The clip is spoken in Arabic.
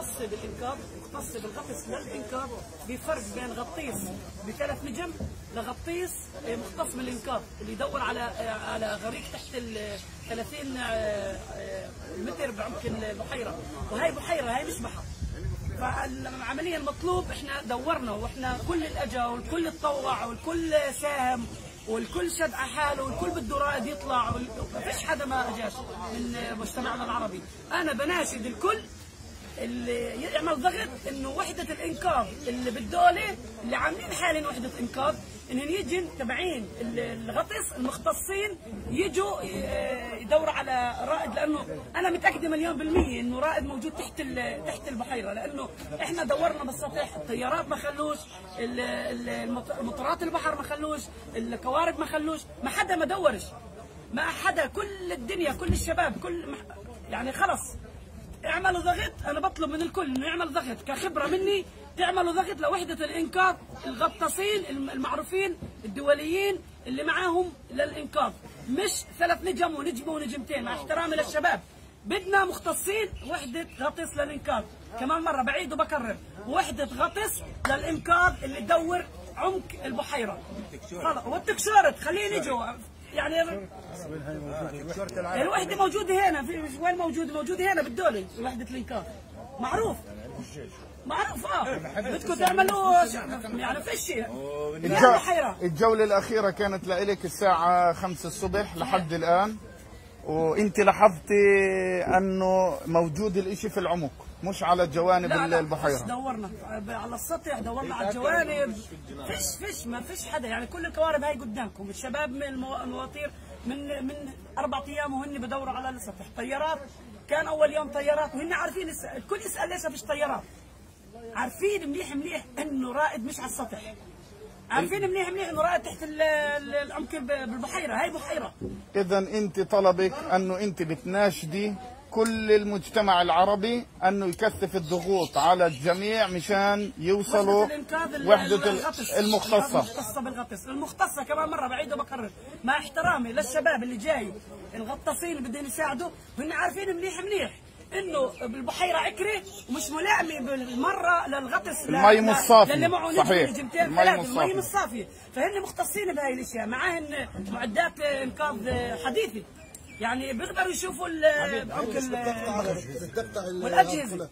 مختص بالانقاذ مختص بالغطس للانقاذ في فرق بين غطيس بثلاث نجم لغطيس آه، مختص بالانقاذ اللي يدور على آه، على غريق تحت ال 30 آه، متر بعمق البحيرة. وهي بحيرة هي مش بحر فالعملية المطلوب إحنا دورنا وإحنا كل الأجا والكل اتطوع والكل ساهم والكل شد على حاله والكل بده رائد يطلع ما فيش حدا ما أجاش من مجتمعنا العربي. أنا بناشد الكل اللي يعمل ضغط إنه وحدة الإنقاذ اللي بالدولة اللي عاملين حاليا وحدة إنقاذ إنهم يجن تبعين ال- الغطس المختصين يجوا ي- يدوروا على رائد لأنه أنا متأكدة مليون بالمية إنه رائد موجود تحت تحت البحيرة لأنه إحنا دورنا بالسطح الطيارات ما خلوش ال- ال- المط- مطارات البحر ما خلوش الكوارب ما خلوش ما حدا ما دورش ما حدا كل الدنيا كل الشباب كل يعني خلص. اعملوا ضغط أنا بطلب من الكل إنه يعمل ضغط. كخبرة مني تعملوا ضغط لوحدة الانقاذ الغطاسين الم- المعروفين الدوليين اللي معاهم للانقاذ مش ثلاث نجم ونجمه ونجمتين مع احترامي للشباب. بدنا مختصين وحدة غطس للانقاذ كمان مرة بعيد وبكرر. وحدة غطس للانقاذ اللي تدور عمق البحيرة. خلص والتكشورت خليه يجوا يعني الوحدة. موجودة هنا. في وين موجوده؟ موجودة هنا بالدولة وحدة الانقاذ معروف. معروف آه. بدكم تعملوا يعني فيش شيء. الج- يا بحيره الجولة الأخيرة كانت لإلك الساعة 5 الصبح لحد الآن. وانت لاحظتي انه موجود الاشي في العمق مش على جوانب لا لا البحيرة. فيش دورنا. على السطح دورنا على الجوانب. فيش فيش ما فيش حدا. يعني كل الكوارب هاي قدامكم. الشباب من المو- المواطير من من أربع أيام وهن بدوروا على السطح. طيارات كان أول يوم طيارات وهن عارفين الس- الكل يسأل ليش فيش طيارات. عارفين منيح منيح إنه رائد مش على السطح. عارفين منيح منيح إنه تحت ال- ال- العمق بالبحيرة. هاي بحيره اذا أنت طلبك أنه أنت بتناشدي كل المجتمع العربي أنه يكثف الضغوط على الجميع مشان يوصلوا وحدة الإنقاذ ال- وحدة الغطس. المختصة. المختصة بالغطس. المختصة كمان مرة بعيد وبكرر. مع احترامي للشباب اللي جاي الغطاسين اللي بدهم يساعدوا. هن عارفين منيح منيح. إنه بالبحيرة عكره ومش ملائمه بالمرة للغطس المي مش نجم صحيح. نجمتين المي مش المي صافية. مش صافية. فهن مختصين بهاي الأشياء معاهن معدات إنقاذ حديثه يعني بيقدروا يشوفوا تقطع والأجهزة.